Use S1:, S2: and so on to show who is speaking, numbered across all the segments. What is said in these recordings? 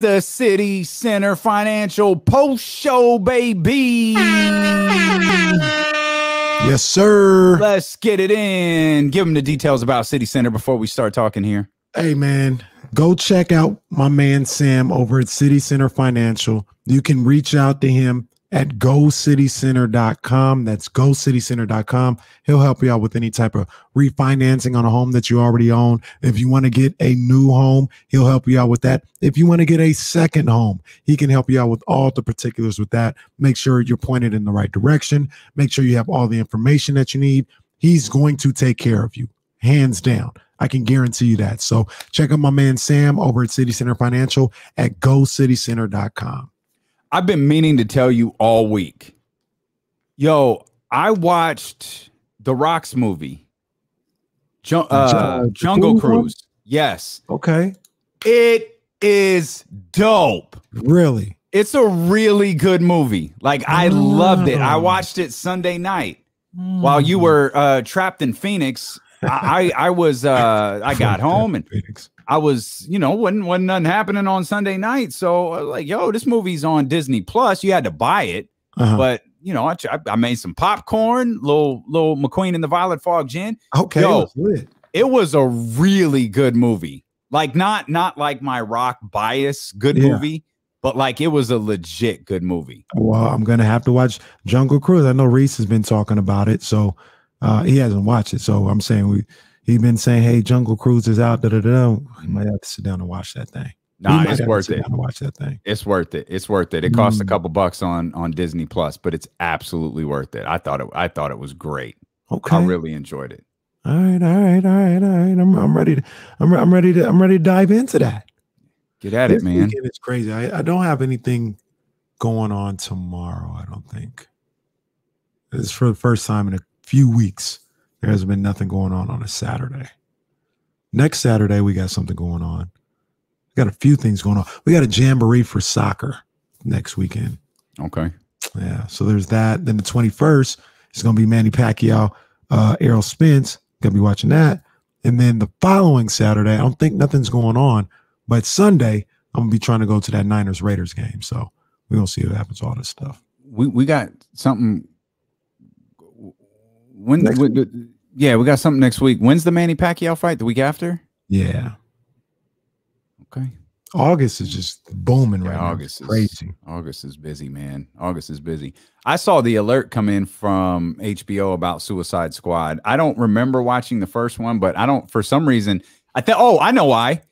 S1: the City Center Financial Post Show, baby.
S2: Yes, sir.
S1: Let's get it in. Give them the details about City Center before we start talking here.
S2: Hey, man, go check out my man Sam over at City Center Financial. You can reach out to him at gocitycenter.com. That's gocitycenter.com. He'll help you out with any type of refinancing on a home that you already own. If you want to get a new home, he'll help you out with that. If you want to get a second home, he can help you out with all the particulars with that. Make sure you're pointed in the right direction. Make sure you have all the information that you need. He's going to take care of you, hands down. I can guarantee you that. So check out my man Sam over at City Center Financial at gocitycenter.com.
S1: I've been meaning to tell you all week. Yo, I watched the Rocks movie, Jun- uh, Jungle? Cruise. Yes,
S2: Okay.
S1: it is dope.
S2: Really?
S1: It's a really good movie. Like I loved it. I
S2: Oh.
S1: watched it Sunday night while you were uh, trapped in Phoenix. I, I I was uh, I got home and
S2: Phoenix.
S1: I was, you know, wasn't, wasn't nothing happening on Sunday night. So I was like, yo, this movie's on Disney Plus. You had to buy it,
S2: Uh-huh.
S1: but you know, I, I made some popcorn, little little McQueen and the Violet Fog gin.
S2: okay.
S1: yo.
S2: let's.
S1: It was a really good movie. Like not not like my rock bias good
S2: Yeah.
S1: movie, but like it was a legit good movie.
S2: Well, I'm gonna have to watch Jungle Cruise. I know Reese has been talking about it, so uh, he hasn't watched it. So I'm saying we he's been saying, "Hey, Jungle Cruise is out." Da da da. We might have to sit down and watch that thing.
S1: Nah, it's worth it.
S2: watch that thing.
S1: It's worth it. It's worth it. It costs a
S2: Mm.
S1: couple bucks on on Disney Plus, but it's absolutely worth it. I thought it I thought it was great.
S2: Okay.
S1: I really enjoyed it.
S2: all right. All right. All right. All right. I'm I'm ready to I'm I'm ready to I'm ready to dive into that.
S1: Get at it, man.
S2: It's crazy. I, I don't have anything going on tomorrow. I don't think. It's for the first time in a few weeks. There hasn't been nothing going on on a Saturday. Next Saturday, we got something going on. We got a few things going on. We got a jamboree for soccer next weekend.
S1: Okay.
S2: Yeah. So there's that. Then the 21st is going to be Manny Pacquiao, uh, Errol Spence. Going to be watching that. And then the following Saturday, I don't think nothing's going on, but Sunday, I'm going to be trying to go to that Niners Raiders game. So we're going to see what happens, all this stuff.
S1: We we got something when, yeah, we got something next week. When's the Manny Pacquiao fight? The week after?
S2: Yeah.
S1: Okay.
S2: August is just booming
S1: Yeah,
S2: right now.
S1: August
S2: It's
S1: is
S2: crazy.
S1: August is busy, man. August is busy. I saw the alert come in from HBO about Suicide Squad. I don't remember watching the first one, but I don't for some reason I thought oh, I know why.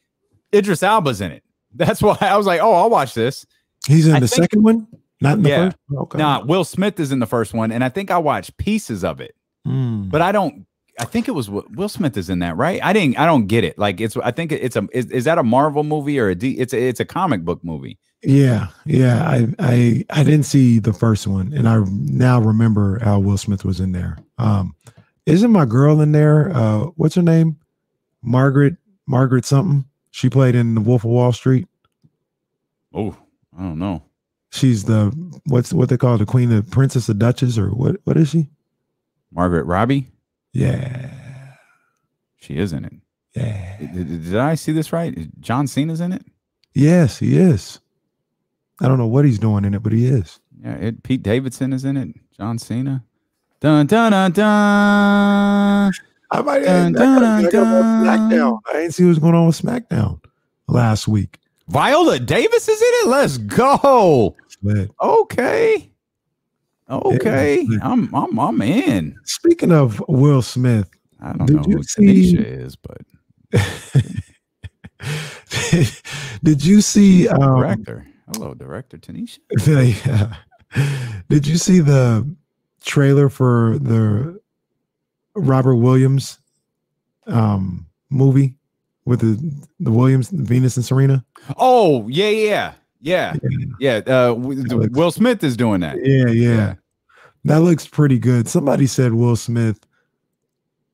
S1: Idris Elba's in it. That's why I was like, "Oh, I'll watch this."
S2: He's in
S1: I
S2: the
S1: think-
S2: second one? Not in the
S1: Yeah.
S2: first? Okay.
S1: Nah, Will Smith is in the first one and I think I watched pieces of it.
S2: Mm.
S1: But I don't I think it was Will Will Smith is in that, right? I didn't I don't get it. Like it's I think it's a is, is that a Marvel movie or a D it's a, it's a comic book movie.
S2: Yeah, yeah. I I I didn't see the first one, and I now remember how Will Smith was in there. Um, isn't my girl in there? Uh, what's her name? Margaret Margaret something. She played in The Wolf of Wall Street.
S1: Oh, I don't know.
S2: She's the what's what they call the queen, the princess, the duchess, or what? What is she?
S1: Margaret Robbie?
S2: Yeah,
S1: She is in it.
S2: yeah.
S1: Did, did- I see this right? John Cena's in it?
S2: Yes, he is. I don't know what he's doing in it, but he is.
S1: Yeah, it, Pete Davidson is in it. John Cena. Dun dun dun dun.
S2: I might
S1: Dun, dun,
S2: I gotta
S1: dun.
S2: SmackDown. I didn't see what's going on with SmackDown last week.
S1: Viola Davis is in it. Let's go. Okay. Okay.
S2: Yeah.
S1: I'm I'm I'm in.
S2: speaking of Will Smith,
S1: I don't know who
S2: see-
S1: Tanisha is, but
S2: did you see um,
S1: director. Hello, director Tanisha.
S2: the, did you see the trailer for the Robert Williams um movie with the the Williams Venus and Serena?
S1: Oh, yeah, yeah. Yeah. Yeah. Uh
S2: looks-
S1: Will Smith is doing that.
S2: Yeah, yeah. That looks pretty good. Somebody said Will Smith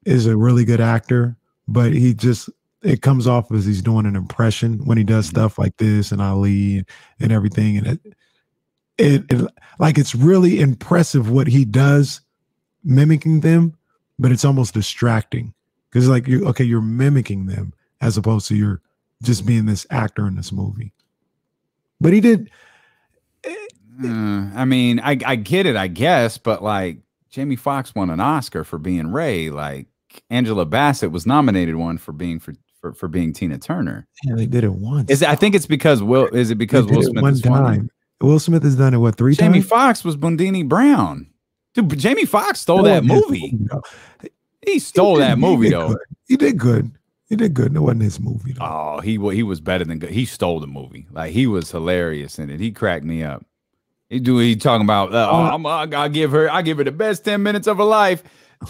S2: is a really good actor, but he just it comes off as he's doing an impression when he does stuff like this and Ali and, and everything. And it, it, it like it's really impressive what he does mimicking them, but it's almost distracting because like you okay, you're mimicking them as opposed to you're just being this actor in this movie. But he did.
S1: Uh, I mean, I I get it, I guess, but like Jamie Foxx won an Oscar for being Ray. Like Angela Bassett was nominated one for being for for, for being Tina Turner.
S2: Yeah, they did it once.
S1: Is it, I think it's because Will is it because Will
S2: it
S1: Smith
S2: one time. Will Smith has done it what three
S1: Jamie
S2: times?
S1: Foxx was Bundini Brown. Dude, Jamie Foxx stole
S2: That
S1: that movie. He stole
S2: He
S1: that
S2: did-
S1: movie though.
S2: good. He did good. He did good. It wasn't his movie though.
S1: Oh, he he was better than good. He stole the movie. Like he was hilarious in it. He cracked me up. He do he talking about? Uh,
S2: Uh,
S1: I'm, I give her. I give her the best ten minutes of her life.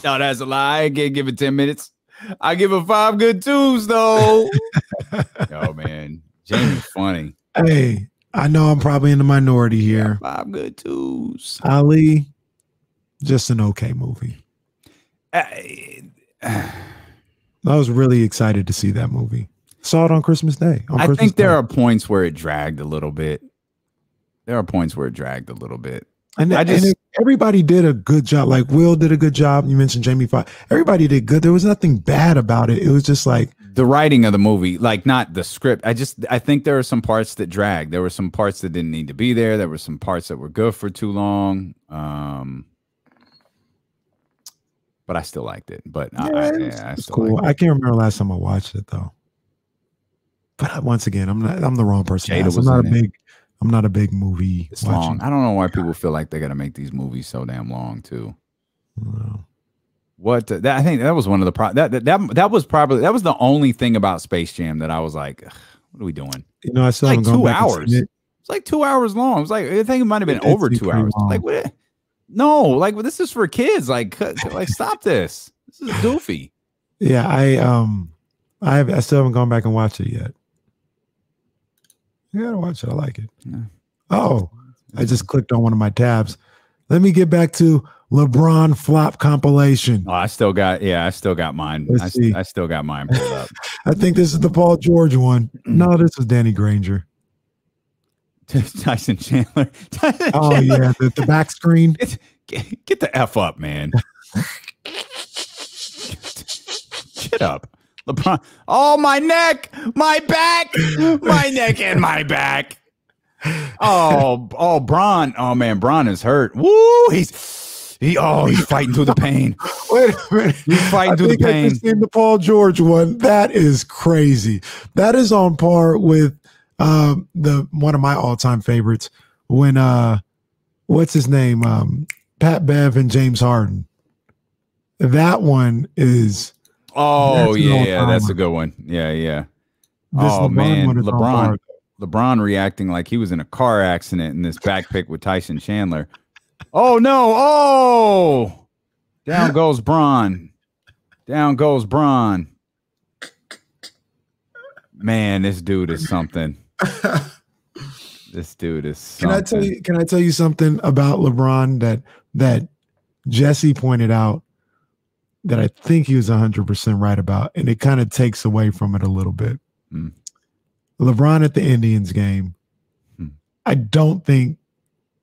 S1: No, that's a lie. I can't give it ten minutes. I give her five good twos though. oh man, Jamie's funny.
S2: Hey, I know I'm probably in the minority here.
S1: Five good twos.
S2: Ali, just an okay movie.
S1: I,
S2: I was really excited to see that movie. Saw it on Christmas Day. on
S1: I
S2: Christmas
S1: think there
S2: Day.
S1: are points where it dragged a little bit. There are points where it dragged a little bit.
S2: And,
S1: I
S2: and
S1: just-
S2: it- everybody did a good job. Like Will did a good job. You mentioned Jamie Foxx. Everybody did good. There was nothing bad about it. It was just like
S1: the writing of the movie, like not the script. I just I think there are some parts that dragged. There were some parts that didn't need to be there. There were some parts that were good for too long. Um but I still liked it. But I, I,
S2: Yeah,
S1: yeah, I still
S2: cool. I can't remember last time I watched it though. But once again, I'm not. I'm the wrong person. I'm not a
S1: in it.
S2: big. I'm not a big movie.
S1: It's
S2: watching.
S1: long. I don't know why people feel like they got to make these movies so damn long too.
S2: No.
S1: What that I think that was one of the pro- that, that that that was probably that was the only thing about Space Jam that I was like, what are we doing?
S2: You know, I still
S1: Like two hours.
S2: it.
S1: It's like two hours long. It was like I think it might have been over two hours.
S2: long.
S1: Like what? No, like this is for kids. Like like stop this. This is goofy.
S2: Yeah, I um, I have. I still haven't gone back and watched it yet. You gotta watch it. I like it.
S1: Yeah.
S2: Oh, I just clicked on one of my tabs. Let me get back to LeBron flop compilation.
S1: Oh, I still got yeah. I still got mine.
S2: Let's
S1: I,
S2: see.
S1: I still got mine pulled up.
S2: I think this is the Paul George one. No, this is Danny Granger.
S1: Tyson Chandler. Tyson
S2: Oh
S1: Chandler.
S2: yeah, the, the back screen.
S1: Get, get the f up, man. Get up. LeBron. Oh, my neck, my back, my neck and my back. Oh, oh, Bron. Oh man, Bron is hurt. Woo! He's he. Oh, he's fighting through the pain.
S2: Wait a minute.
S1: He's fighting
S2: I
S1: through the
S2: think I
S1: pain.
S2: just seen the Paul George one. That is crazy. That is on par with um, the one of my all time favorites when uh, what's his name? Um, Pat Bev and James Harden. That one is
S1: Oh yeah, yeah, that's a good one. Yeah, yeah.
S2: this
S1: Oh,
S2: LeBron
S1: man,
S2: one is on
S1: LeBron. LeBron reacting like he was in a car accident in this back pick with Tyson Chandler. Oh no! Oh, down goes Bron. Down goes Bron. Man, this dude is something. This dude is
S2: Can. I tell you? Can I tell you something about LeBron that that Jesse pointed out that I think he was hundred percent right about, and it kind of takes away from it a little bit.
S1: Hmm.
S2: LeBron at the Indians game.
S1: Hmm.
S2: I don't think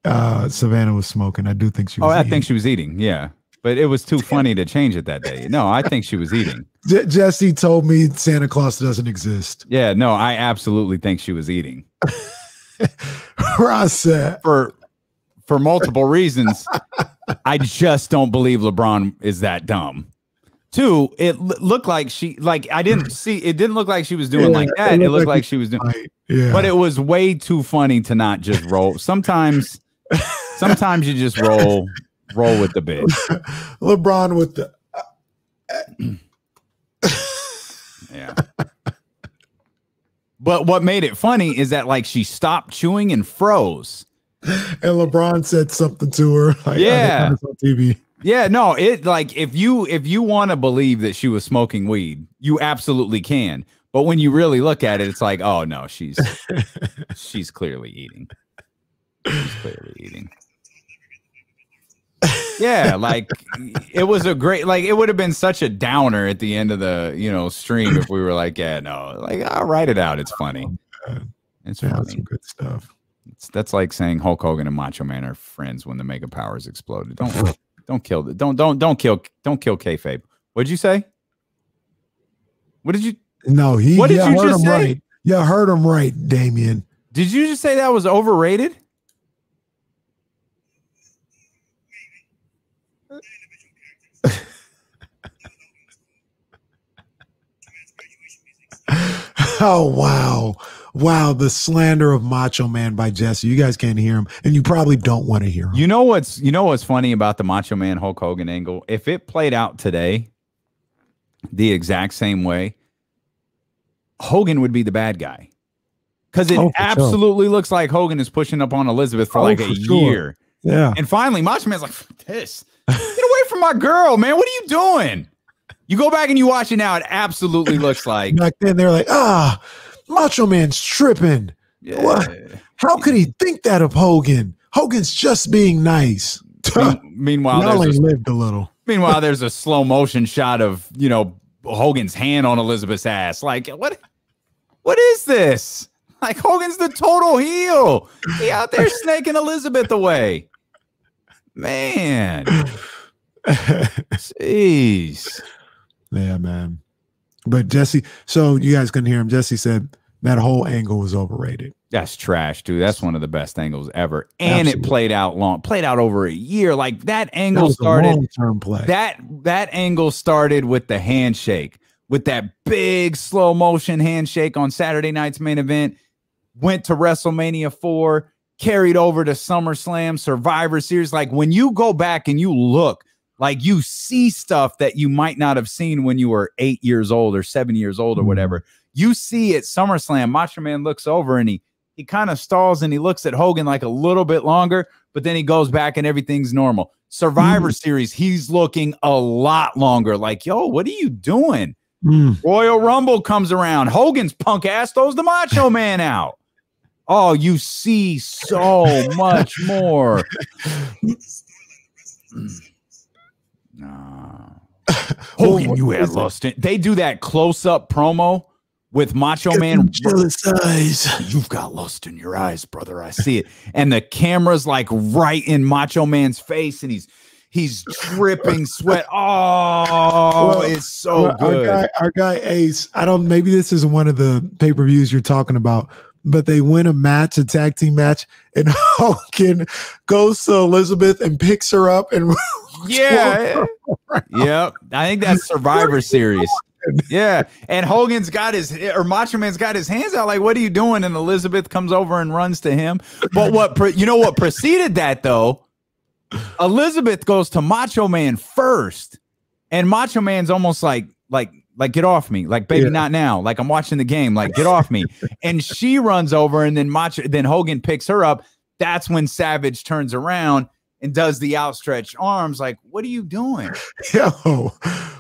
S2: uh, Savannah was smoking. I do think she was Oh.
S1: I
S2: eating.
S1: think she was eating. Yeah, but it was too funny to change it that day. No, I think she was eating.
S2: Je- Jesse told me Santa Claus doesn't exist.
S1: Yeah, no, I absolutely think she was eating
S2: Ross said,
S1: for for multiple reasons. I just don't believe LeBron is that dumb. Two, it l- looked like she like I didn't see it didn't look like she was doing
S2: Yeah,
S1: like that. It
S2: looked
S1: looked
S2: like
S1: like she was doing
S2: Right. Yeah.
S1: but it was way too funny to not just roll. Sometimes sometimes you just roll roll with the bit.
S2: LeBron with the uh,
S1: Yeah. But what made it funny is that like she stopped chewing and froze.
S2: and LeBron said something to her. Like,
S1: Yeah.
S2: I on TV.
S1: Yeah, no, it like if you if you want to believe that she was smoking weed, you absolutely can. But when you really look at it, it's like, oh no, she's she's clearly eating. She's clearly eating. Yeah, like it was a great like it would have been such a downer at the end of the you know stream if we were like, yeah, no, like I'll write it out. It's oh, funny. It's
S2: Yeah,
S1: funny.
S2: some good stuff.
S1: It's, that's like saying Hulk Hogan and Macho Man are friends when the Mega Powers exploded. Don't don't kill the don't don't don't kill don't kill kayfabe. What'd you say? What did you
S2: No, he.
S1: What did
S2: yeah,
S1: you
S2: heard
S1: just
S2: him
S1: say?
S2: Right. Yeah, heard him right, Damien.
S1: Did you just say that was overrated?
S2: Oh wow. Wow, the slander of Macho Man by Jesse. You guys can't hear him, and you probably don't want to hear him.
S1: You know what's you know what's funny about the Macho Man Hulk Hogan angle? If it played out today the exact same way, Hogan would be the bad guy. Because it
S2: Oh, for sure.
S1: absolutely looks like Hogan is pushing up on Elizabeth for
S2: Oh,
S1: like
S2: for
S1: a
S2: sure.
S1: year.
S2: yeah.
S1: And finally, Macho Man's like, this. Get away from my girl, man. What are you doing? You go back and you watch it now, it absolutely looks like
S2: Back then they're like, ah, Macho Man's tripping.
S1: yeah.
S2: What? How could he think that of Hogan? Hogan's just being nice.
S1: Me- meanwhile,
S2: Y'all
S1: there's a,
S2: lived a little.
S1: meanwhile, there's a slow motion shot of you know Hogan's hand on Elizabeth's ass. Like what? What is this? Like Hogan's the total heel. He out there snaking Elizabeth away. Man, jeez.
S2: Yeah, man. But Jesse, so you guys couldn't hear him. Jesse said that whole angle was overrated.
S1: That's trash, dude. That's one of the best angles ever. And it played out long, played out over a year. Like that
S2: That
S1: angle
S2: a
S1: started
S2: long-term play.
S1: that that angle started with the handshake, with that big slow motion handshake on Saturday night's main event. Went to WrestleMania 4, carried over to SummerSlam, Survivor Series. Like when you go back and you look, like you see stuff that you might not have seen when you were eight years old or seven years old or
S2: Mhm.
S1: whatever. You see at SummerSlam, Macho Man looks over and he he kind of stalls and he looks at Hogan like a little bit longer, but then he goes back and everything's normal. Survivor Series, he's looking a lot longer. Like, yo, what are you doing?
S2: Mm.
S1: Royal Rumble comes around. Hogan's punk ass throws the Macho Man out. Oh, you see so much more. no. Hogan, you had lust in. They do that close up promo with Macho Man.
S2: jealous eyes.
S1: You've got lust in your eyes, brother. I see it. And the camera's like right in Macho Man's face, and he's he's dripping sweat. Oh, it's so
S2: Our- Our
S1: good.
S2: guy, our guy Ace. I don't. Maybe this is one of the pay per views you're talking about. But they win a match, a tag team match, and Hogan goes to Elizabeth and picks her up and
S1: Yeah. yep. I think that's Survivor Series. Yeah. And Hogan's got his or Macho Man's got his hands out like, what are you doing? And Elizabeth comes over and runs to him. But what pre- you know what preceded that though? Elizabeth goes to Macho Man first. And Macho Man's almost like like like get off me. Like baby
S2: Yeah.
S1: not now. Like I'm watching the game. Like get off me. And she runs over and then Macho then Hogan picks her up. That's when Savage turns around and does the outstretched arms like what are you doing?
S2: Yo,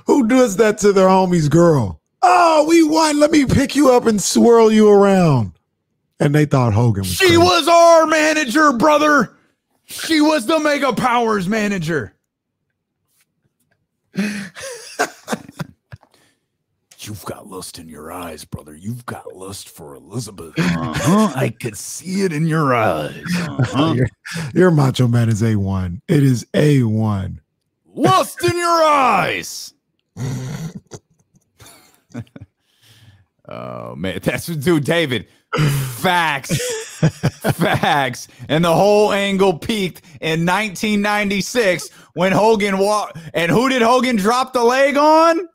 S2: who does that to their homie's girl? Oh, we won. Let me pick you up and swirl you around. And they thought Hogan was.
S1: She
S2: crazy.
S1: was our manager, brother. She was the Mega Powers manager. You've got lust in your eyes, brother. You've got lust for Elizabeth. Uh-huh. I could see it in your eyes. Uh-huh.
S2: your, your Macho Man is A1. It is A1.
S1: lust in your eyes. oh man, that's dude, David. Facts, facts, and the whole angle peaked in 1996 when Hogan walked. And who did Hogan drop the leg on?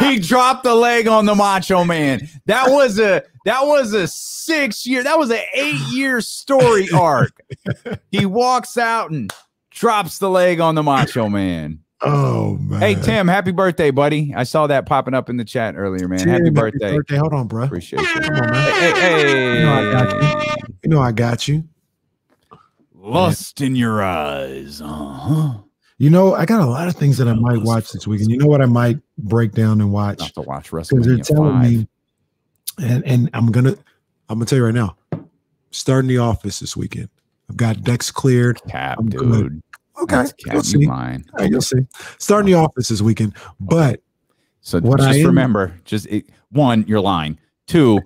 S1: He dropped the leg on the Macho Man. That was a that was a six year. That was an eight year story arc. He walks out and drops the leg on the Macho Man.
S2: Oh man.
S1: Hey Tim, happy birthday, buddy! I saw that popping up in the chat earlier, man.
S2: Tim,
S1: happy birthday!
S2: Birthday, Hold on, bro.
S1: Appreciate you.
S2: Come on, man.
S1: Hey, hey,
S2: You know I got you. You know I got you.
S1: lust in your eyes. Uh-huh.
S2: You know, I got a lot of things that I might watch this weekend. You know what I might break down and watch?
S1: Not to watch
S2: because they're telling
S1: five.
S2: me, and and I'm gonna I'm gonna tell you right now, starting the office this weekend. I've got decks cleared.
S1: Cap,
S2: I'm
S1: dude.
S2: good. Okay,
S1: That's
S2: you'll see.
S1: You lying?
S2: All right, you'll see. Starting the office this weekend, but
S1: So
S2: What I
S1: just
S2: am-
S1: remember, just it, one, you're lying. Two,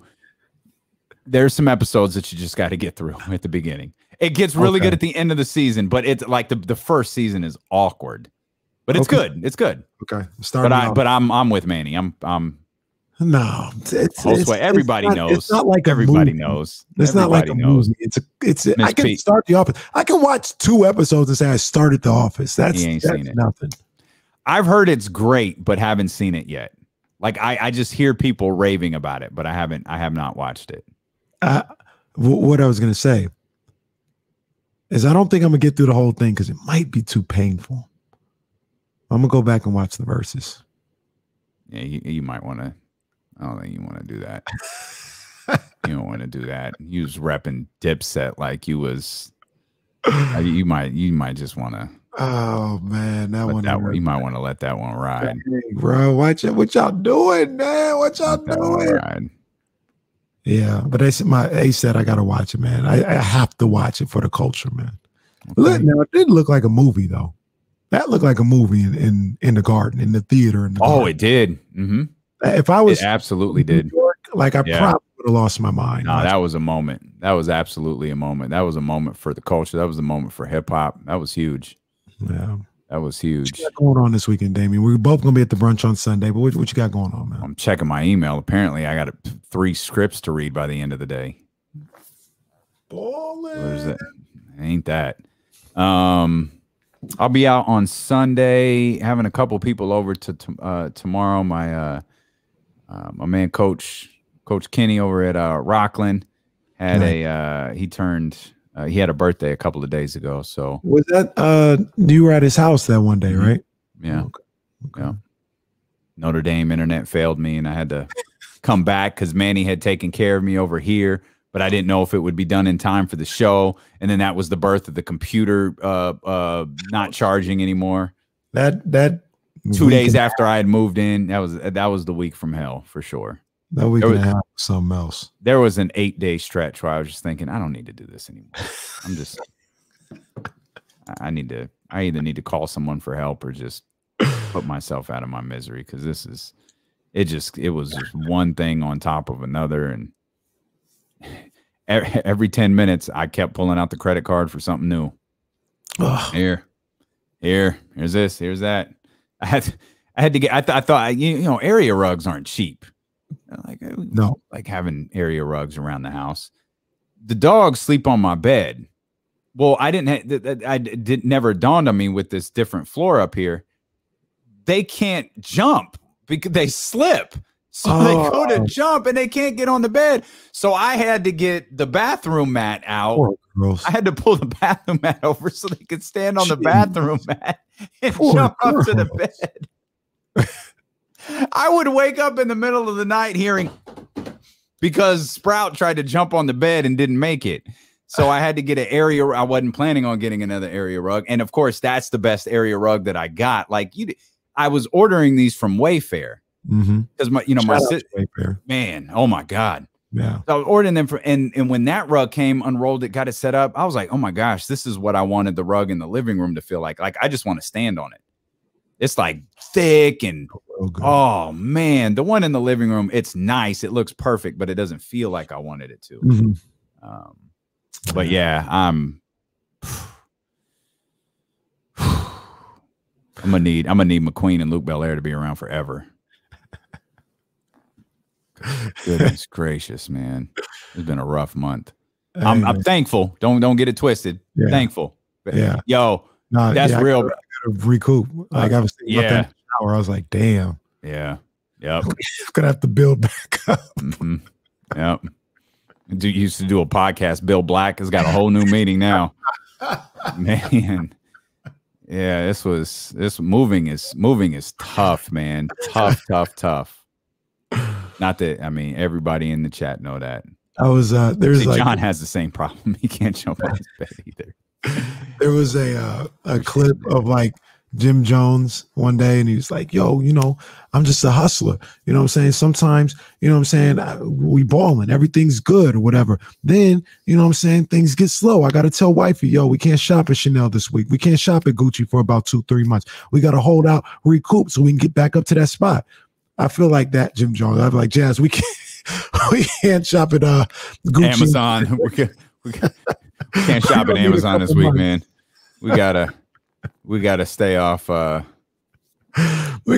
S1: there's some episodes that you just got to get through at the beginning. It gets really
S2: Okay.
S1: good at the end of the season, but it's like the, the first season is awkward. But it's
S2: Okay.
S1: good. It's good.
S2: okay, starting.
S1: But I
S2: office.
S1: but I'm I'm with Manny. I'm I'm
S2: No, it's, it's, it's-
S1: sway-
S2: it's
S1: everybody
S2: not-
S1: knows.
S2: It's not like
S1: Everybody knows.
S2: It's not like a
S1: Everybody knows.
S2: movie. It's a. It's. A, I can
S1: Pete.
S2: start the office. I can watch two episodes and say I started the office. That's, that's nothing.
S1: I've heard it's great, but haven't seen it yet. Like I, I just hear people raving about it, but I haven't. I have not watched it.
S2: Uh, wh- what I was gonna say is I don't think I'm gonna get through the whole thing because it might be too painful. I'm gonna go back and watch the Verzuz.
S1: Yeah, you, you might want to. I don't think you want to do that. you don't want to do that. You was repping Dipset like you was. uh, You might. You might just want to.
S2: Oh man, that one.
S1: that You might want to let that one ride.
S2: Dang, bro. What, y- what y'all doing, man? What y'all
S1: Let
S2: doing? Yeah, but they said my A said I gotta watch it, man. I, I have to watch it for the culture, man. Look, now it did look like a movie though. That looked like a movie in in, in the garden, in the theater. In the
S1: Oh,
S2: garden.
S1: it did. hmm
S2: if I was
S1: It absolutely did.
S2: York, like I
S1: Yeah.
S2: probably would have lost my mind.
S1: No, that was a moment. That was absolutely a moment. That was a moment for the culture. That was a moment for hip hop. That was huge.
S2: yeah.
S1: That was
S2: What
S1: huge.
S2: you got going on this weekend, Damien? We're both gonna be at the brunch on Sunday, but what, what you got going on, man?
S1: I'm checking my email. Apparently, I got a, three scripts to read by the end of the day. Where's that? Ain't that? Um, I'll be out on Sunday having a couple people over to, to uh, tomorrow. My uh, uh, my man, Coach Coach Kenny over at uh, Rocklin had a uh, he turned uh, he had a birthday a couple of days ago. So
S2: Was that uh you were at his house that one day,
S1: Mhm.
S2: right?
S1: yeah.
S2: Okay. Okay.
S1: Yeah. Notre Dame internet failed me, and I had to come back because Manny had taken care of me over here, but I didn't know if it would be done in time for the show. And then that was the birth of the computer uh, uh, not charging anymore.
S2: That that
S1: Two days after I had moved in, that was that was the week from hell for sure.
S2: That we
S1: there
S2: and a
S1: was-
S2: half was something else.
S1: There was an eight day stretch where I was just thinking, I don't need to do this anymore. I'm just, I- need to, I either need to call someone for help or just put myself out of my misery because this is, it just, it was just one thing on top of another. And every 10 minutes, I kept pulling out the credit card for something new.
S2: Ugh.
S1: Here, here, here's this, here's that. I had, I had to get, I, th- I thought, you know, area rugs aren't cheap. Like, uh,
S2: No.
S1: like having area rugs around the house. The dogs sleep on my bed. Well, I didn't. Ha- th- th- I did never dawned on me with this different floor up here. They can't jump because they slip. So they go to
S2: Oh.
S1: jump and they can't get on the bed. So I had to get the bathroom mat out. I had to pull the bathroom mat over so they could stand on the bathroom mat and
S2: Poor
S1: jump up to the bed. I would wake up in the middle of the night hearing because Sprout tried to jump on the bed and didn't make it. So I had to get an area. I wasn't planning on getting another area rug, and of course, that's the best area rug that I got. Like you, I was ordering these from Wayfair
S2: Mm-hmm.
S1: because my, you know, my
S2: Shout out
S1: si- man. Oh my god,
S2: Yeah.
S1: so I was ordering them for, and and when that rug came, unrolled it, got it set up. I was like, oh my gosh, this is what I wanted the rug in the living room to feel like. Like I just want to stand on it. It's like thick and
S2: Real good.
S1: oh man, the one in the living room, it's nice. It looks perfect, but it doesn't feel like I wanted it to.
S2: Mhm.
S1: Um, but yeah, I'm. I'm gonna need I'm gonna need McQueen and Luc Belaire to be around forever. Goodness gracious, man. It's been a rough month. I'm, I'm thankful. Don't don't get it twisted.
S2: Yeah.
S1: Thankful. But,
S2: Yeah.
S1: Yo,
S2: No,
S1: that's
S2: yeah, I
S1: real.
S2: gotta- I gotta recoup. Like I was thinking about that
S1: yeah.
S2: Shower. I was like, damn,
S1: Yeah. Yep.
S2: Gonna have to build back up.
S1: hmm Yep. Do used to do a podcast. Bill Black has got a whole new meaning now. Man. Yeah, this was this moving is moving is tough, man. Tough, tough, tough. Not that I mean everybody in the chat know that.
S2: I was uh there's
S1: See,
S2: like
S1: John has the same problem. He can't jump on his bed either.
S2: there was a uh, a clip of like Jim Jones one day, and he was like, "Yo, you know, I'm just a hustler. You know what I'm saying? Sometimes, you know what I'm saying, I, we balling, everything's good or whatever. Then, you know what I'm saying, things get slow. I got to tell wifey, yo, we can't shop at Chanel this week. We can't shop at Gucci for about two, three months. We got to hold out, recoup, so we can get back up to that spot. I feel like that, Jim Jones. I'm like, Jazz, we can't, we can't shop at uh Gucci.
S1: Amazon. We can, we can, we can't shop at
S2: gonna need a
S1: Amazon this week,
S2: months.
S1: man. We gotta we gotta stay
S2: We're
S1: off uh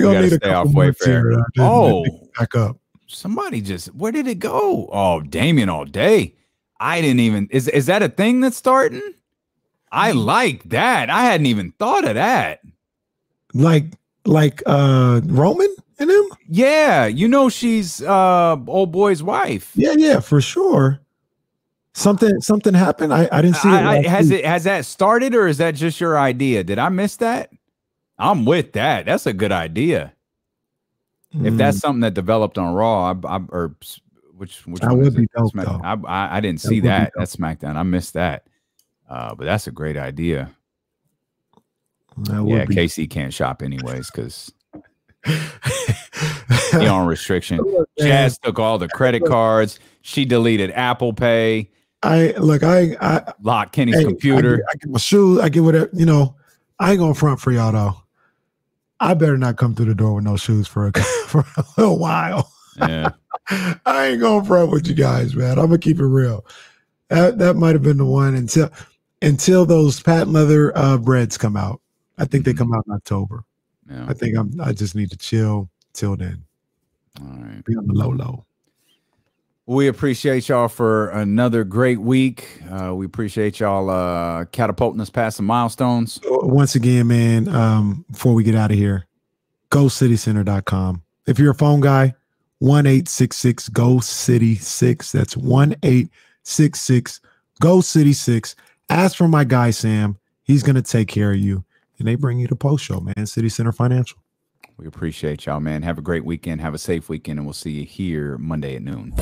S2: gonna
S1: gotta
S2: need
S1: stay off Wayfair.
S2: here, uh, to- to
S1: Oh.
S2: back up.
S1: somebody just where did it go? Oh, Damien all day. I didn't even is is that a thing that's starting? I
S2: Mm.
S1: like that. I hadn't even thought of that.
S2: Like like uh Roman and him?
S1: Yeah, you know she's uh old boy's wife.
S2: Yeah, yeah, for sure. Something something happened. I, I didn't see it.
S1: I, I, has
S2: week.
S1: it has that started or is that just your idea? Did I miss that? I'm with that. That's a good idea. If
S2: Mm,
S1: that's something that developed on Raw, I, I, or which which one
S2: would be dope.
S1: I, I I didn't
S2: That
S1: see that. That's SmackDown. I missed that. Uh, but that's a great idea. Yeah,
S2: be-
S1: KC can't shop anyways because he on restriction. Jazz took all the credit cards. She deleted Apple Pay.
S2: I look, I I
S1: Locked Kenny's computer.
S2: I get, I get my shoes, I get whatever, you know. I ain't gonna front for y'all though. I better not come through the door with no shoes for a for a little while.
S1: yeah.
S2: I ain't gonna front with you guys, man. I'm gonna keep it real. That that might have been the one until until those patent leather uh Breds come out. I think they
S1: Mhm.
S2: come out in October.
S1: Yeah.
S2: I think I'm I just need to chill till then.
S1: All right.
S2: Be on the low low.
S1: We appreciate y'all for another great week. Uh, we appreciate y'all uh, catapulting us past some milestones.
S2: Once again, man, um, before we get out of here, gocitycenter.com. If you're a phone guy, 1866 Go City 6. That's 1866 Go City 6. Ask for my guy Sam. He's gonna take care of you. And they bring you the post show, man. City Center Financial.
S1: We appreciate y'all, man. Have a great weekend. Have a safe weekend, and we'll see you here Monday at noon.